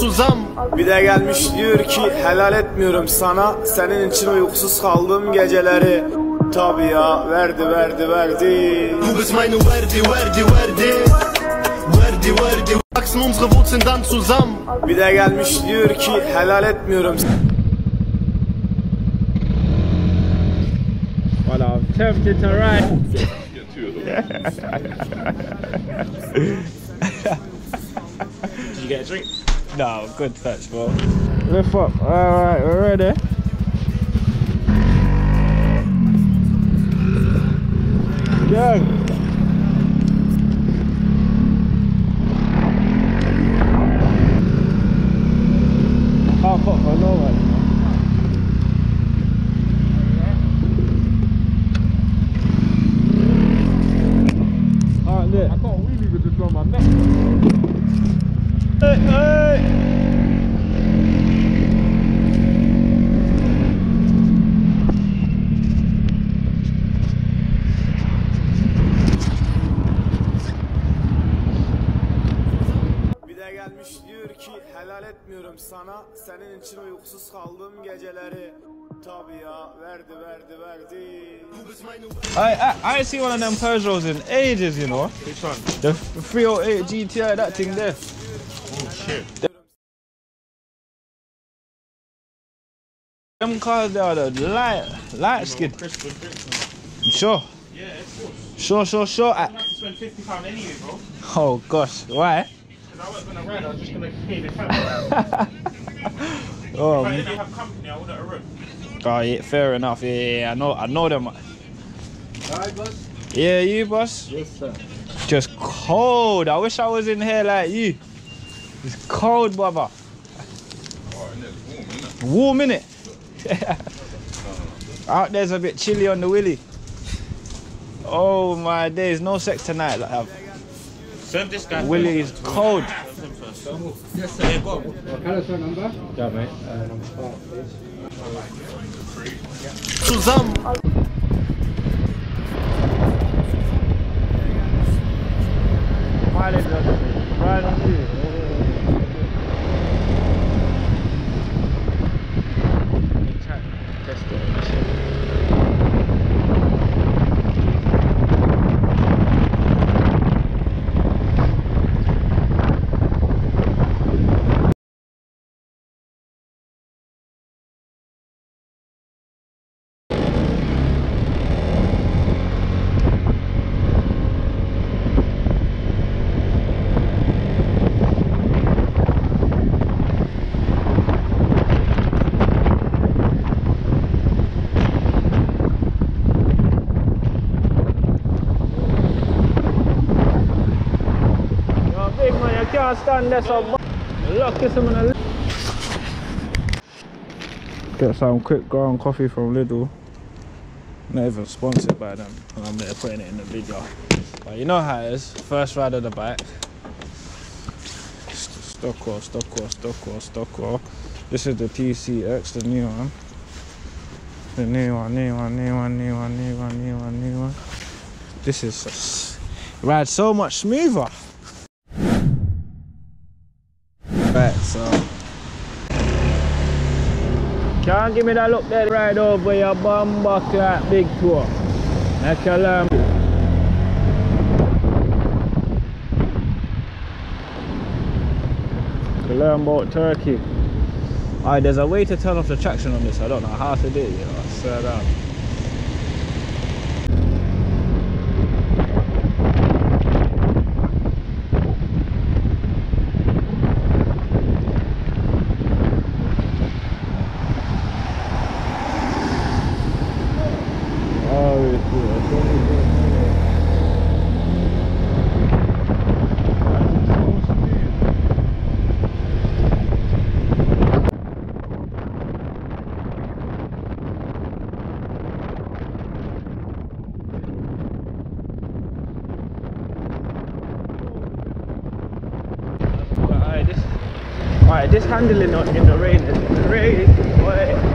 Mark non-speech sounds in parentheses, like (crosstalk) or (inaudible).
Suzam Bir de gelmiş diyor ki helal etmiyorum sana Senin için uykusuz kaldığım geceleri. Tabi ya verdi verdi verdi. Du bist meine Verdi, Verdi, Verdi. Verdi, Verdi. Wachsen unsere Wurzeln dann zusammen Bir de gelmiş diyor ki helal etmiyorum Well, I'm tempted to ride. Did you get a drink? No, good touch, bro. Lift up. Alright, we're ready. Yeah. Can't put for no one. Can't do it. I can't wheelie with this on my neck. Hey, hey. Bir de gelmiş diyor ki helal etmiyorum sana Senin için uykusuz kaldığım geceleri Tabi ya verdi verdi verdi I, I I ain't seen one of them Peugeots in ages, you know. Which one? The, the 308 GTI, that thing there. Oh shit. Them cars there are the light, light skin. Sure, Yeah, of course. sure, sure, sure. I I, have to spend fifty pound anyway, bro. oh gosh, why? Because I wasn't gonna ride. I was just gonna pay the (laughs) cab. oh, if I m- didn't have company, I wouldn't have rode. oh, yeah, fair enough. Yeah, yeah, yeah, I know, I know them. Alright, boss? Yeah, you boss. Yes, sir. Just cold. I wish I was in here like you. It's cold, brother. Oh, warm, innit? (laughs) Out there's a bit chilly on the willy. Oh my days, no sex tonight. Like, Serve this guy. Willie is cold. Yes, sir. Yeah, go on. What kind number? Yeah, mate. Uh, number five, please. Zusammen can't stand this up. Lucky someone. Get some quick ground coffee from Lidl. Not even sponsored by them, and I'm there putting it in the video. But you know how it is. First ride of the bike. St- Stockwell, Stockwell, Stockwell, Stockwell. This is the PCX, the new one. The new one, new one, new one, new one, new one, new one, new one. This is rides so much smoother. Right, so. Can't give me that look there right over your bum back like big tour. You learn. To learn about Turkey. Alright, there's a way to turn off the traction on this. I don't know how to do it, you know. I swear down. Oh, it's Alright, this, alright, this handling in the rain is crazy. Boy.